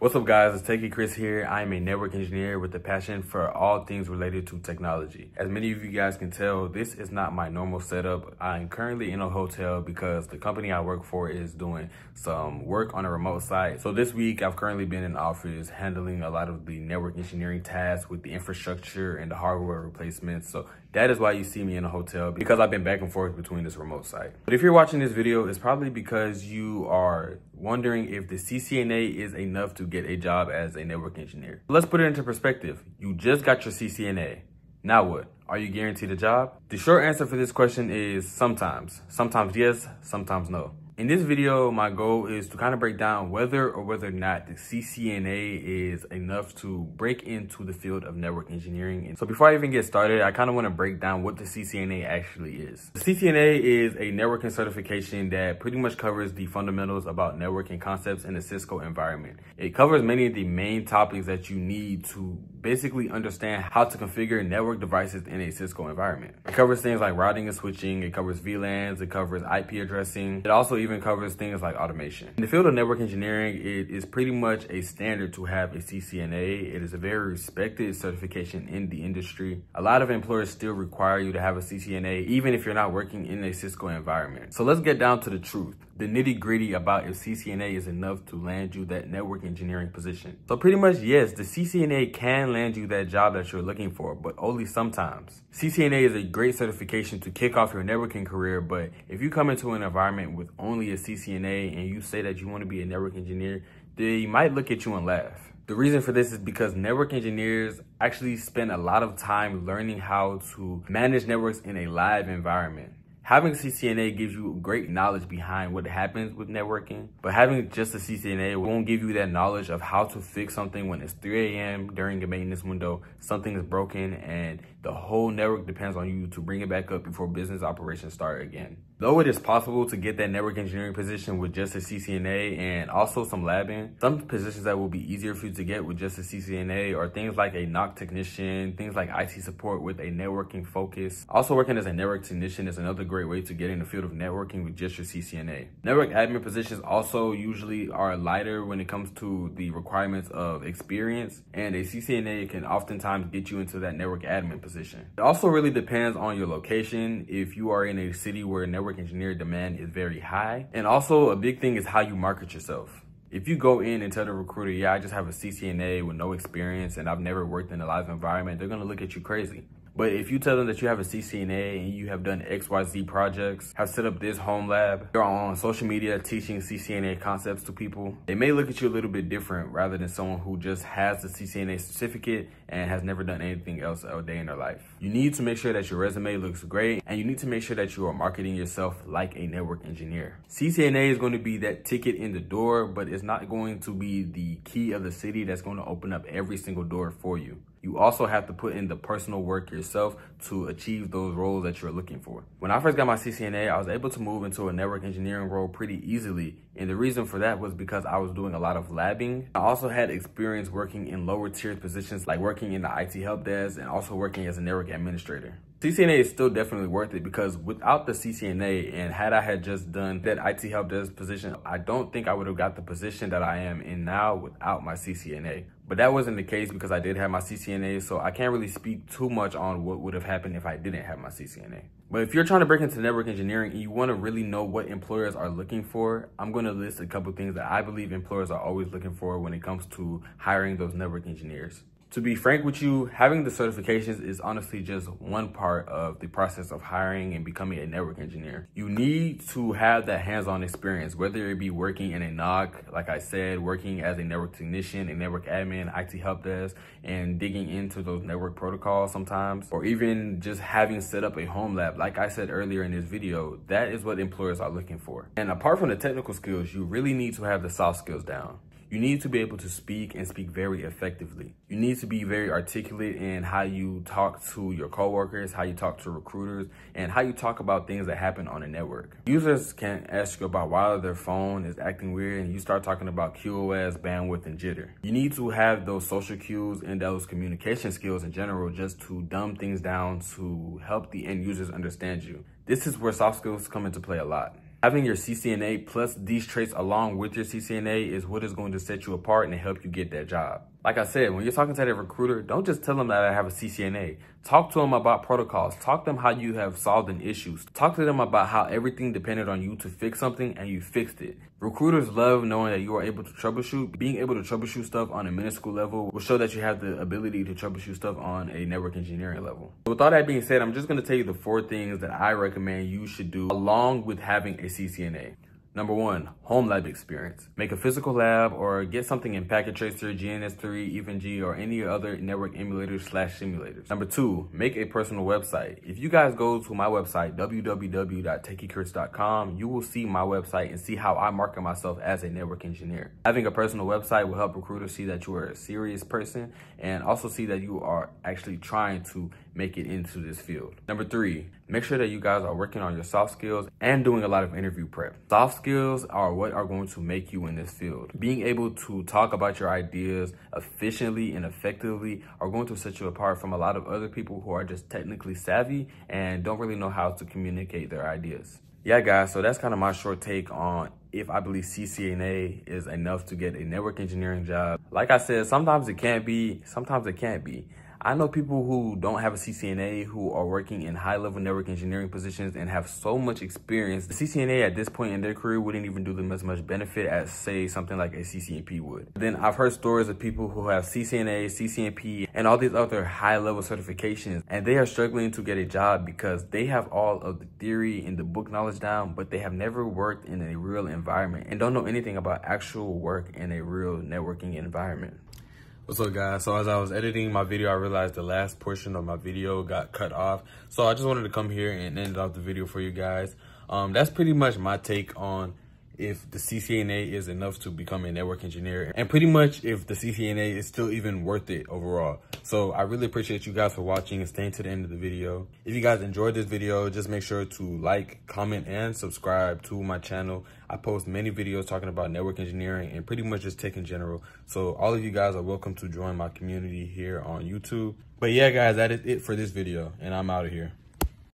What's up guys, it's Techy Chris here. I am a network engineer with a passion for all things related to technology. As many of you guys can tell, this is not my normal setup. I'm currently in a hotel because the company I work for is doing some work on a remote site. So this week I've currently been in office handling a lot of the network engineering tasks with the infrastructure and the hardware replacements. So that is why you see me in a hotel because I've been back and forth between this remote site. But if you're watching this video, it's probably because you are wondering if the CCNA is enough to get a job as a network engineer. Let's put it into perspective. You just got your CCNA. Now what? Are you guaranteed a job? The short answer for this question is sometimes. Sometimes yes, sometimes no. In this video, my goal is to kind of break down whether or whether or not the CCNA is enough to break into the field of network engineering. And so before I even get started, I kind of want to break down what the CCNA actually is. The CCNA is a networking certification that pretty much covers the fundamentals about networking concepts in a Cisco environment. It covers many of the main topics that you need to basically understand how to configure network devices in a Cisco environment. It covers things like routing and switching, it covers VLANs, it covers IP addressing. It also even covers things like automation. In the field of network engineering, it is pretty much a standard to have a CCNA. It is a very respected certification in the industry. A lot of employers still require you to have a CCNA, even if you're not working in a Cisco environment. So let's get down to the truth the nitty gritty about if CCNA is enough to land you that network engineering position. So pretty much, yes, the CCNA can land you that job that you're looking for, but only sometimes. CCNA is a great certification to kick off your networking career, but if you come into an environment with only a CCNA and you say that you want to be a network engineer, they might look at you and laugh. The reason for this is because network engineers actually spend a lot of time learning how to manage networks in a live environment having a CCNA gives you great knowledge behind what happens with networking, but having just a CCNA won't give you that knowledge of how to fix something when it's 3 a.m. during a maintenance window, something is broken, and the whole network depends on you to bring it back up before business operations start again. Though it is possible to get that network engineering position with just a CCNA and also some labbing, some positions that will be easier for you to get with just a CCNA are things like a NOC technician, things like IT support with a networking focus. Also working as a network technician is another great way to get in the field of networking with just your CCNA. Network admin positions also usually are lighter when it comes to the requirements of experience and a CCNA can oftentimes get you into that network admin position. It also really depends on your location. If you are in a city where network network engineer demand is very high. And also a big thing is how you market yourself. If you go in and tell the recruiter, yeah, I just have a CCNA with no experience and I've never worked in a live environment, they're gonna look at you crazy. But if you tell them that you have a CCNA and you have done XYZ projects, have set up this home lab, you're on social media teaching CCNA concepts to people, they may look at you a little bit different rather than someone who just has the CCNA certificate and has never done anything else a day in their life. You need to make sure that your resume looks great and you need to make sure that you are marketing yourself like a network engineer. CCNA is going to be that ticket in the door, but it's not going to be the key of the city that's going to open up every single door for you. You also have to put in the personal work yourself to achieve those roles that you're looking for. When I first got my CCNA, I was able to move into a network engineering role pretty easily. And the reason for that was because I was doing a lot of labbing. I also had experience working in lower tier positions like working in the IT help desk and also working as a network administrator. CCNA is still definitely worth it because without the CCNA and had I had just done that IT help desk position, I don't think I would have got the position that I am in now without my CCNA. But that wasn't the case because I did have my CCNA, so I can't really speak too much on what would have happened if I didn't have my CCNA. But if you're trying to break into network engineering and you want to really know what employers are looking for, I'm going to list a couple things that I believe employers are always looking for when it comes to hiring those network engineers to be frank with you, having the certifications is honestly just one part of the process of hiring and becoming a network engineer. You need to have that hands-on experience, whether it be working in a NOC, like I said, working as a network technician, a network admin, IT help desk, and digging into those network protocols sometimes, or even just having set up a home lab. Like I said earlier in this video, that is what employers are looking for. And apart from the technical skills, you really need to have the soft skills down. You need to be able to speak and speak very effectively. You need to be very articulate in how you talk to your coworkers, how you talk to recruiters, and how you talk about things that happen on a network. Users can ask you about why their phone is acting weird and you start talking about QoS, bandwidth, and jitter. You need to have those social cues and those communication skills in general just to dumb things down to help the end users understand you. This is where soft skills come into play a lot. Having your CCNA plus these traits along with your CCNA is what is going to set you apart and help you get that job. Like I said, when you're talking to that recruiter, don't just tell them that I have a CCNA. Talk to them about protocols. Talk to them how you have solved an issue. Talk to them about how everything depended on you to fix something and you fixed it. Recruiters love knowing that you are able to troubleshoot. Being able to troubleshoot stuff on a minuscule level will show that you have the ability to troubleshoot stuff on a network engineering level. So with all that being said, I'm just going to tell you the four things that I recommend you should do along with having a CCNA. Number one, home lab experience. Make a physical lab or get something in Packet Tracer, GNS3, EVE-NG, or any other network emulators slash simulators. Number two, make a personal website. If you guys go to my website, www.techychris.com, you will see my website and see how I market myself as a network engineer. Having a personal website will help recruiters see that you are a serious person and also see that you are actually trying to make it into this field. Number three, make sure that you guys are working on your soft skills and doing a lot of interview prep. Soft skills are what are going to make you in this field. Being able to talk about your ideas efficiently and effectively are going to set you apart from a lot of other people who are just technically savvy and don't really know how to communicate their ideas. Yeah, guys, so that's kind of my short take on if I believe CCNA is enough to get a network engineering job. Like I said, sometimes it can't be, sometimes it can't be. I know people who don't have a CCNA who are working in high level network engineering positions and have so much experience. The CCNA at this point in their career wouldn't even do them as much benefit as say something like a CCNP would. Then I've heard stories of people who have CCNA, CCNP, and all these other high level certifications and they are struggling to get a job because they have all of the theory and the book knowledge down, but they have never worked in a real environment and don't know anything about actual work in a real networking environment. What's up guys? So as I was editing my video, I realized the last portion of my video got cut off. So I just wanted to come here and end off the video for you guys. Um, that's pretty much my take on if the CCNA is enough to become a network engineer and pretty much if the CCNA is still even worth it overall. So I really appreciate you guys for watching and staying to the end of the video. If you guys enjoyed this video, just make sure to like, comment, and subscribe to my channel. I post many videos talking about network engineering and pretty much just tech in general. So all of you guys are welcome to join my community here on YouTube. But yeah, guys, that is it for this video and I'm out of here.